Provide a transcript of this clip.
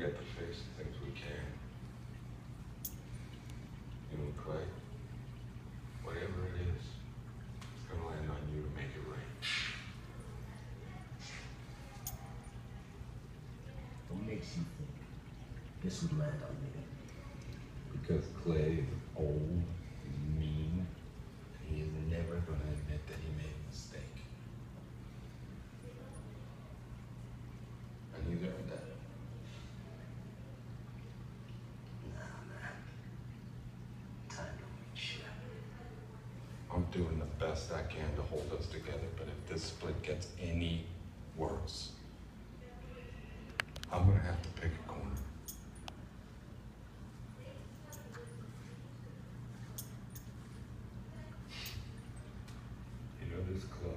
get to face the things we can. You know, Clay, whatever it is, it's gonna land on you to make it rain. What makes you think this would land on me? Because Clay is old, I'm doing the best I can to hold us together, but if this split gets any worse, I'm gonna have to pick a corner. You know this club